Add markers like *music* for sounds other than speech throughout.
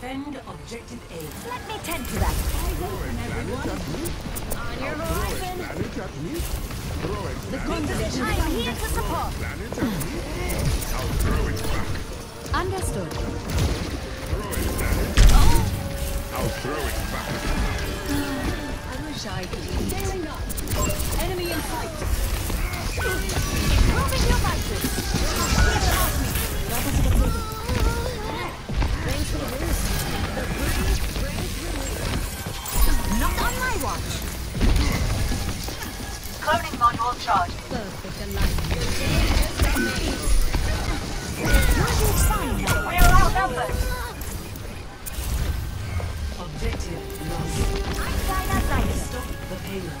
Defend objective A. Let me tend to that. On your horizon. Planet at me. Throw it. The constellation I'm here to support. Planet at me. I'll throw it back. Understood. Throw it, planet. I'll throw it back. I wish I could. Sailing up. Enemy in sight. Moving your vices. Get off me. Welcome to the table. Thanks for the boost. Charged. Perfect alignment. We are outnumbered. Objective lost. Stop the payload.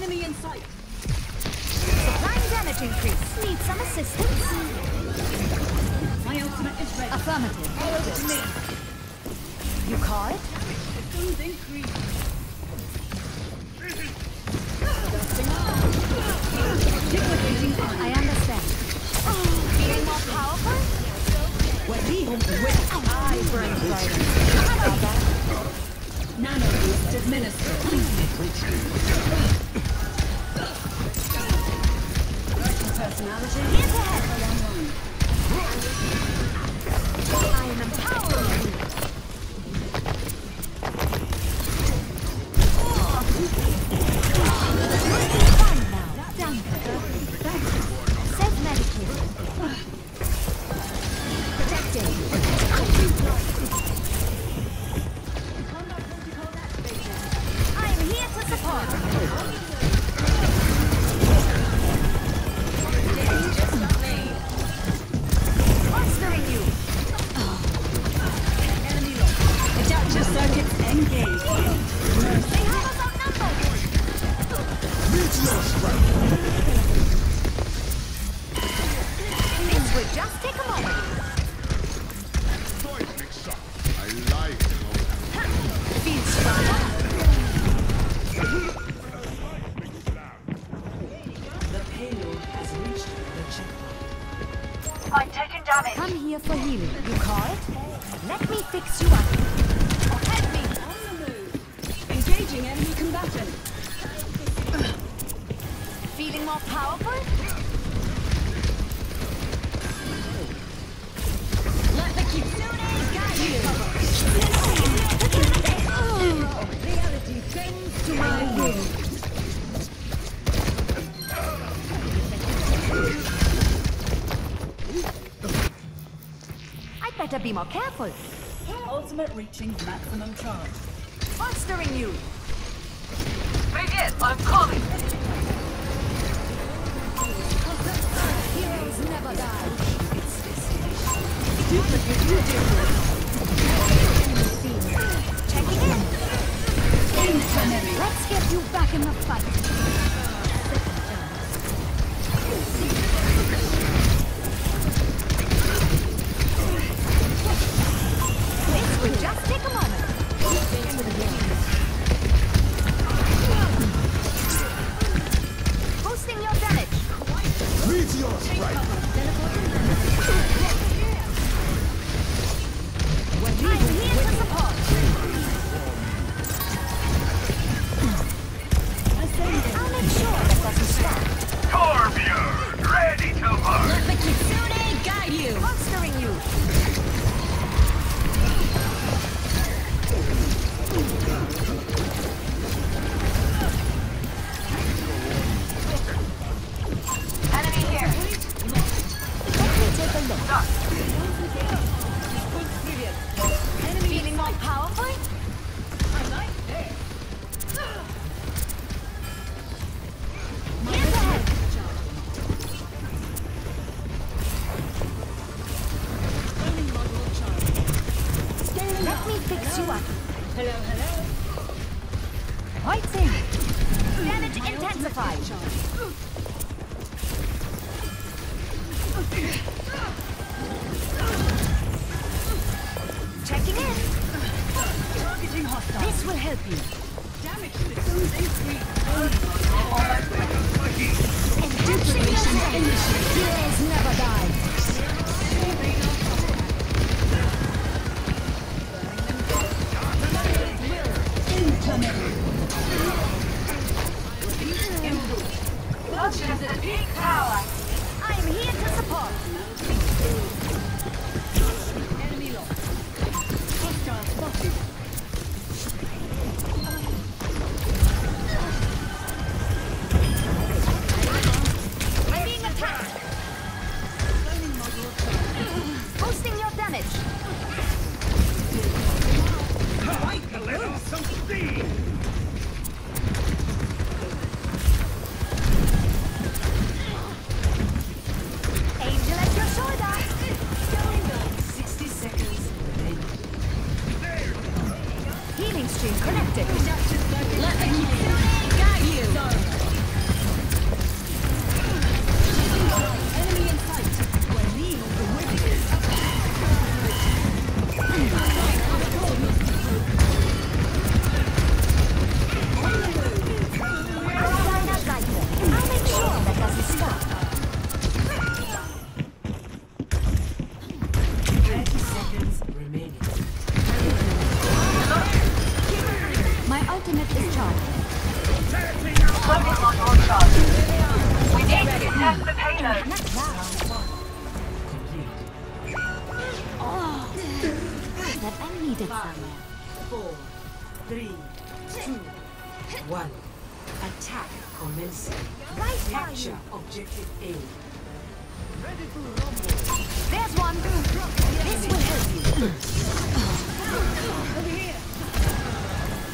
Enemy in sight. Supplying damage increase. Need some assistance? My ultimate is ready. Affirmative. To me. You call it? Systems increase. I understand. Feeling more powerful? I bring fire. Nano boost administered. Personality. Here's ahead. I'm taking damage. Come here for healing. You call it? Let me fix you up. Me. On the move. Engaging enemy combatant. Feeling more powerful? Better be more careful. Ultimate reaching maximum charge. Monstering you. Begin. I'm calling. Heroes never die. Duplicate ridiculous. Checking in. Let's get you back in the fight. This will just take Fighting! Damage intensified! Checking in! Targeting hostile! This will help you! Damage to the zone increased! All right, Enriching your Power. I am here to support.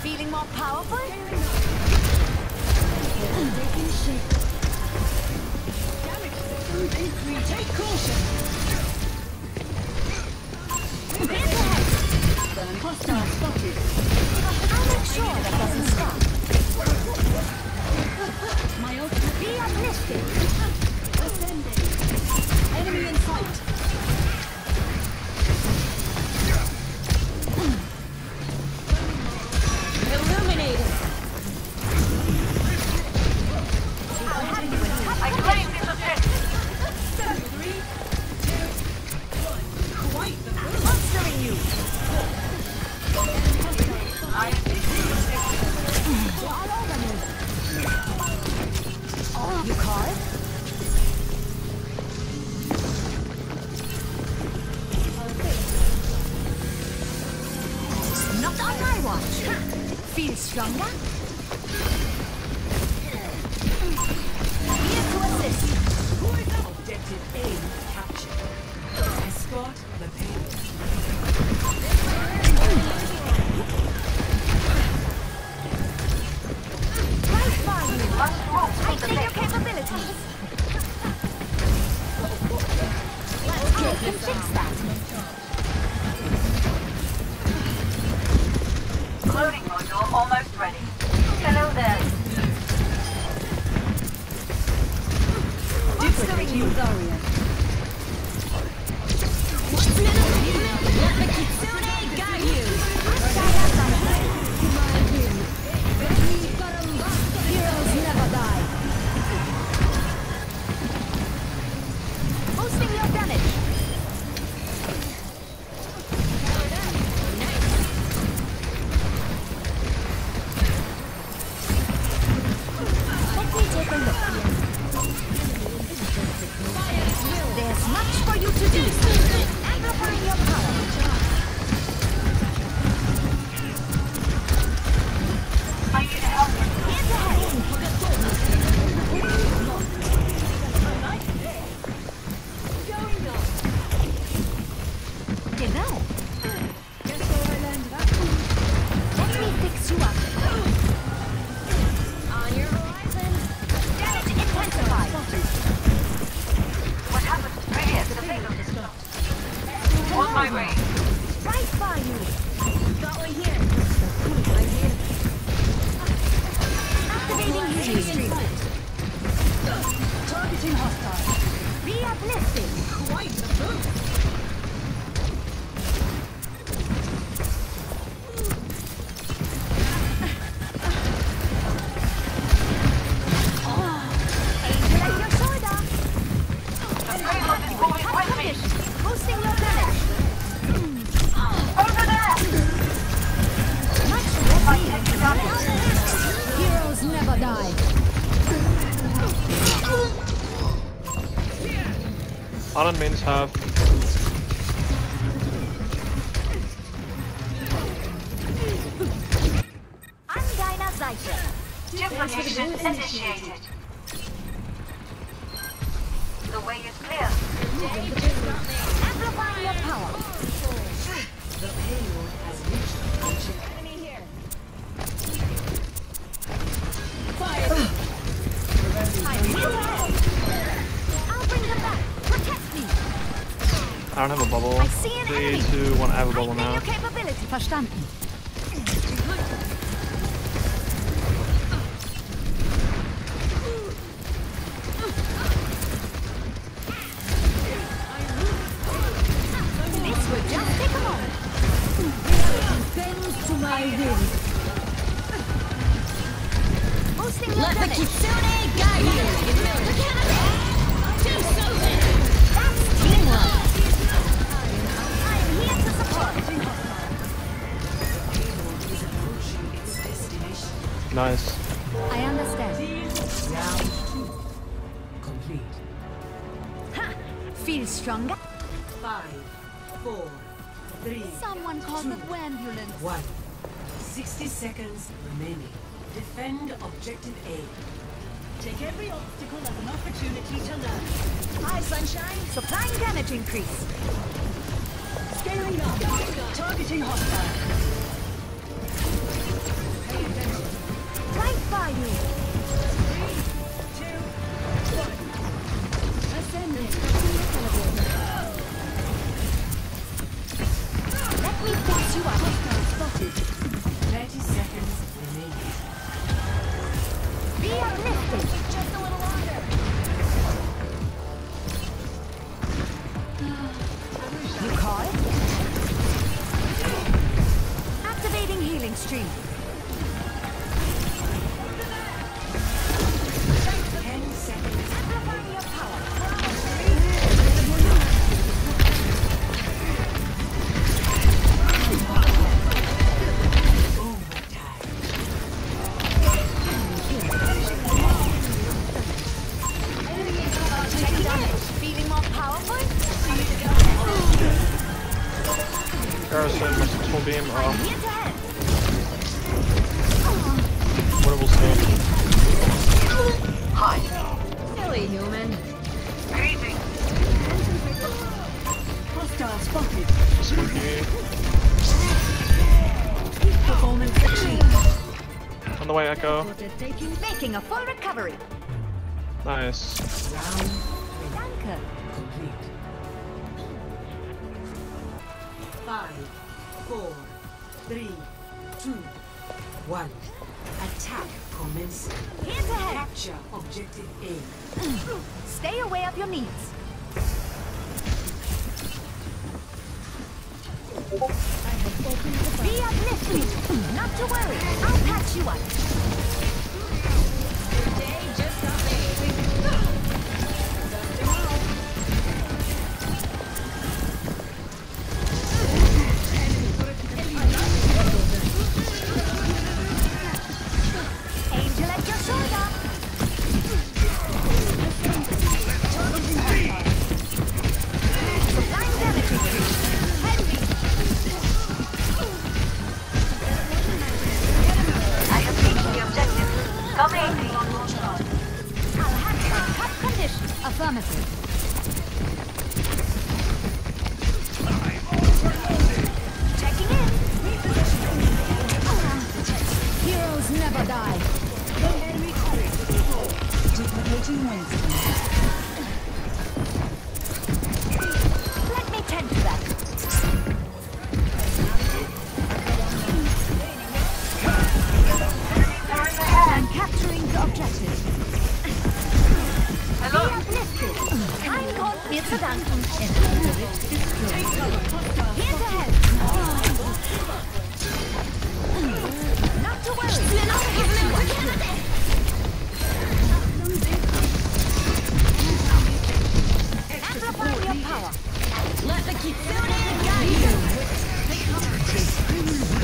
Feeling more powerful? Taking shape. Damage systems. Take caution. Hostile spotted. I'll make sure that doesn't stop. My ultimate. Be uplifted. Ascending. Enemy in sight. Feel stronger? Loading module almost ready. Hello there. Duplicating Zarya. Alan mains have. Undina Zeitler. Duplication initiated. The way is clear. Amplifying your power. The payload has reached objective. Enemy don't have a bubble. I see an Three, enemy. two, one. I have a bubble now. Stronger? Five, four, three, Someone call the ambulance. one. 60 seconds remaining. Defend objective A. Take every obstacle as an opportunity to learn. Hi, sunshine. Supplying damage increase. Scaling up. Targeting hostile. Right by you. Two, Ascending. Let me On the way, Echo. Taking, making a full recovery. Nice. Round. Danke. Complete. Five, four, three, two, one. Attack commencing. To help. Capture objective A. *clears throat* Stay aware of your needs. Be uplifted. Not to worry. I'll you Coming. Our hands in tough condition. Affirmative. Let the Kitsune guide you!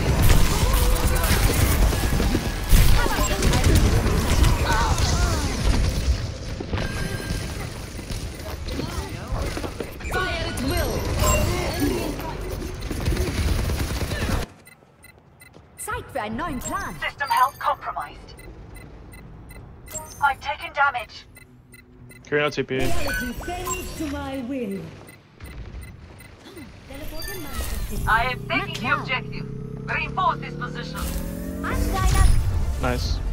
Einen neuen Plan. System health compromised. I've taken damage. Carry out TP. To my will. I am taking the objective. Reinforce this position. I'm Nice. Victory.